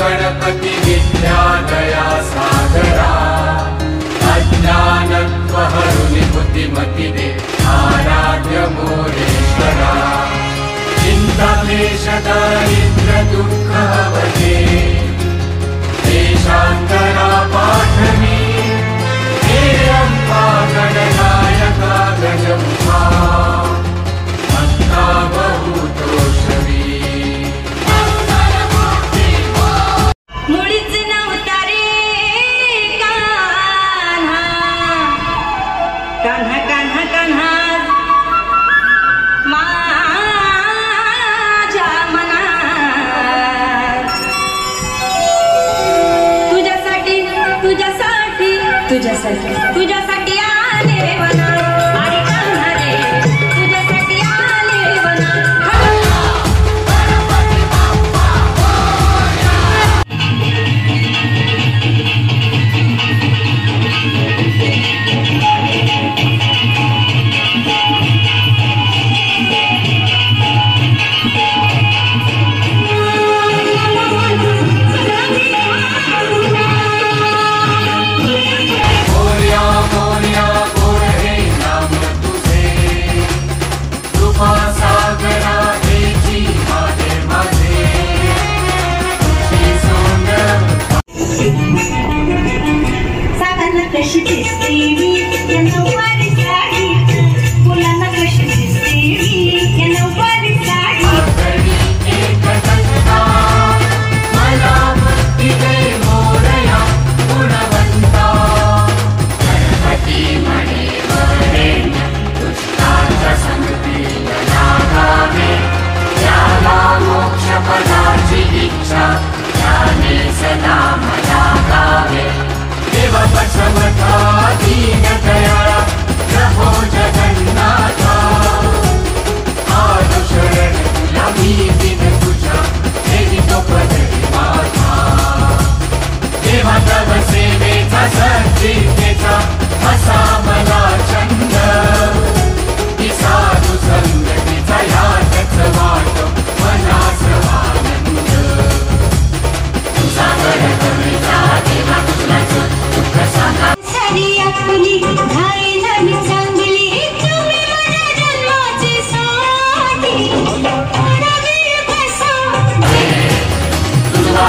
गणपति विज्ञानया सागरा अज्ञानं आराध्यमोरेश्वरा बुद्धिमतिदे आराध्य चिन्ता तुझ्यासाठी तुझ्या Baby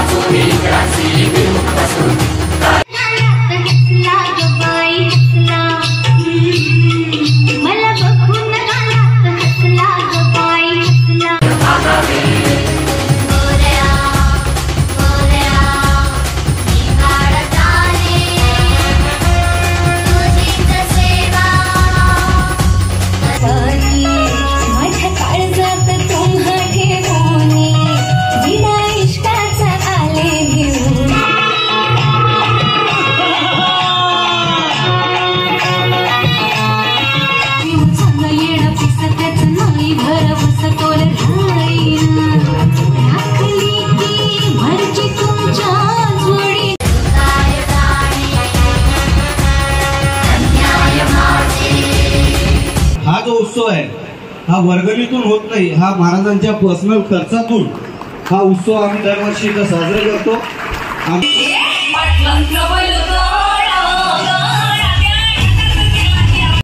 Gracias, जो उत्सव आहे हा वर्गणीतून होत नाही हा महाराजांच्या पर्सनल खर्चातून हा उत्सव आम्ही दरवर्षी साजरा करतो